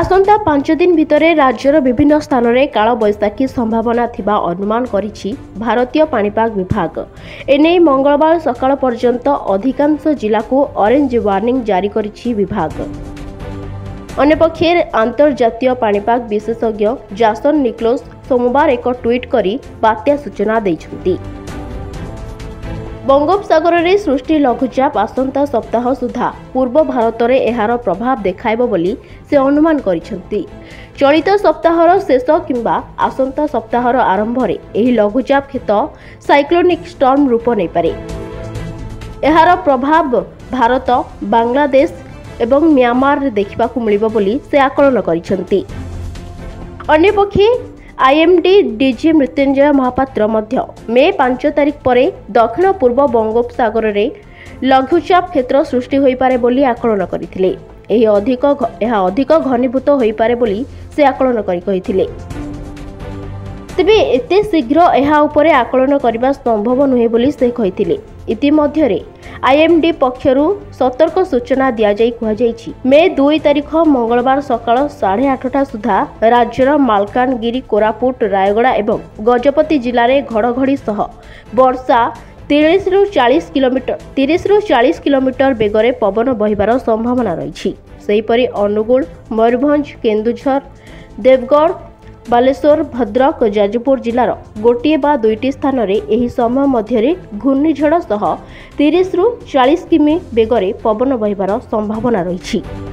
আসন্তা পাঁচ দিন ভিতরে রাজ্যর বিভিন্ন স্থানরে বৈশাখী সম্ভাবনা থাকা অনুমান করেছি ভারতীয় পাণিপাগ বিভাগ এনে মঙ্গলবার সকাল পর্যন্ত অধিকাংশ জেলাকু অরেঞ্জ ওয়ার্নিং জারি করেছি বিভাগ অন্যপক্ষে আন্তর্জাতীয় পাণিপাগ বিশেষজ্ঞ জাসন নিকলোস সোমবার এক টুইট করে বাত্যা সূচনা দিয়েছেন ବଙ୍ଗୋପସାଗରରେ ସୃଷ୍ଟି ଲଘୁଚାପ ଆସନ୍ତା ସପ୍ତାହ ସୁଦ୍ଧା ପୂର୍ବ ଭାରତରେ ଏହାର ପ୍ରଭାବ ଦେଖାଇବ ବୋଲି ସେ ଅନୁମାନ କରିଛନ୍ତି ଚଳିତ ସପ୍ତାହର ଶେଷ କିମ୍ବା ଆସନ୍ତା ସପ୍ତାହର ଆରମ୍ଭରେ ଏହି ଲଘୁଚାପ କ୍ଷେତ ସାଇକ୍ଲୋନିକ ଷ୍ଟର୍ମ ରୂପ ନେଇପାରେ ଏହାର ପ୍ରଭାବ ଭାରତ ବାଂଲାଦେଶ ଏବଂ ମ୍ୟାମାରରେ ଦେଖିବାକୁ ମିଳିବ ବୋଲି ସେ ଆକଳନ କରିଛନ୍ତି ଅନ୍ୟପକ୍ଷେ ଆଇଏମ୍ଡି ଡିଜି ମୃତ୍ୟୁଞ୍ଜୟ ମହାପାତ୍ର ମଧ୍ୟ ମେ ପାଞ୍ଚ ତାରିଖ ପରେ ଦକ୍ଷିଣ ପୂର୍ବ ବଙ୍ଗୋପସାଗରରେ ଲଘୁଚାପ କ୍ଷେତ୍ର ସୃଷ୍ଟି ହୋଇପାରେ ବୋଲି ଆକଳନ କରିଥିଲେ ଏହି ଅଧିକ ଏହା ଅଧିକ ଘନୀଭୂତ ହୋଇପାରେ ବୋଲି ସେ ଆକଳନ କରି କହିଥିଲେ ତେବେ ଏତେ ଶୀଘ୍ର ଏହା ଉପରେ ଆକଳନ କରିବା ସମ୍ଭବ ନୁହେଁ ବୋଲି ସେ କହିଥିଲେ ଇତିମଧ୍ୟରେ ଆଇଏମ୍ଡି ପକ୍ଷରୁ ସତର୍କ ସୂଚନା ଦିଆଯାଇ କୁହାଯାଇଛି ମେ ଦୁଇ ତାରିଖ ମଙ୍ଗଳବାର ସକାଳ ସାଢ଼େ ଆଠଟା ସୁଦ୍ଧା ରାଜ୍ୟର ମାଲକାନଗିରି କୋରାପୁଟ ରାୟଗଡ଼ା ଏବଂ ଗଜପତି ଜିଲ୍ଲାରେ ଘଡ଼ଘଡ଼ି ସହ ବର୍ଷା ତିରିଶରୁ ଚାଳିଶ କିଲୋମିଟର ତିରିଶରୁ ଚାଳିଶ କିଲୋମିଟର ବେଗରେ ପବନ ବହିବାର ସମ୍ଭାବନା ରହିଛି ସେହିପରି ଅନୁଗୁଳ ମୟୂରଭଞ୍ଜ କେନ୍ଦୁଝର ଦେବଗଡ଼ ବାଲେଶ୍ୱର ଭଦ୍ରକ ଓ ଯାଜପୁର ଜିଲ୍ଲାର ଗୋଟିଏ ବା ଦୁଇଟି ସ୍ଥାନରେ ଏହି ସମୟ ମଧ୍ୟରେ ଘୂର୍ଣ୍ଣିଝଡ଼ ସହ ତିରିଶରୁ ଚାଳିଶ କିମି ବେଗରେ ପବନ ବହିବାର ସମ୍ଭାବନା ରହିଛି